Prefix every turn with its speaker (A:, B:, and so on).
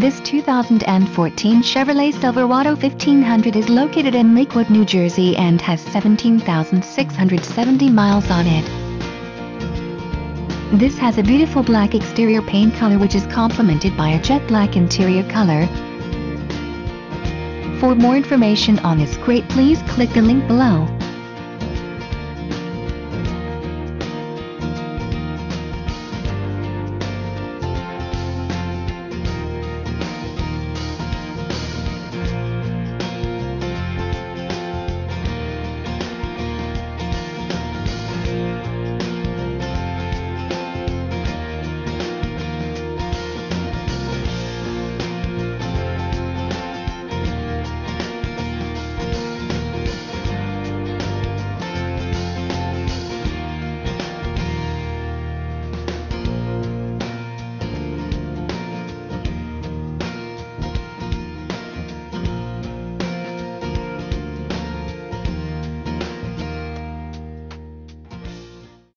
A: This 2014 Chevrolet Silverado 1500 is located in Lakewood, New Jersey and has 17,670 miles on it. This has a beautiful black exterior paint color which is complemented by a jet black interior color. For more information on this great, please click the link below.